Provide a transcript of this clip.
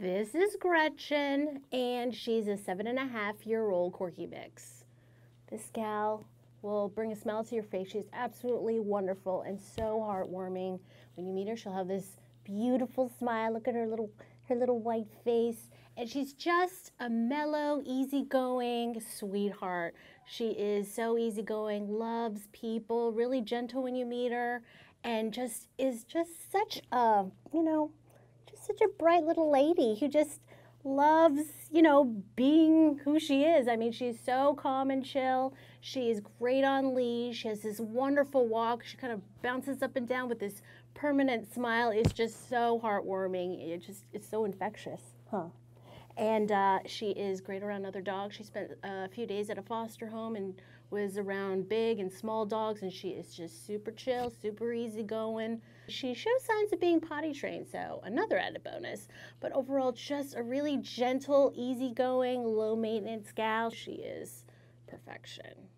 This is Gretchen, and she's a seven and a half year old Corgi Mix. This gal will bring a smile to your face. She's absolutely wonderful and so heartwarming. When you meet her, she'll have this beautiful smile. Look at her little her little white face. And she's just a mellow, easygoing sweetheart. She is so easygoing, loves people, really gentle when you meet her, and just is just such a, you know, such a bright little lady who just loves, you know, being who she is. I mean, she's so calm and chill. She is great on leash. She has this wonderful walk. She kind of bounces up and down with this permanent smile. It's just so heartwarming. It just it's so infectious, huh? And uh, she is great around other dogs. She spent a few days at a foster home and was around big and small dogs, and she is just super chill, super easygoing. She shows signs of being potty trained, so another added bonus. But overall, just a really gentle, easygoing, low maintenance gal. She is perfection.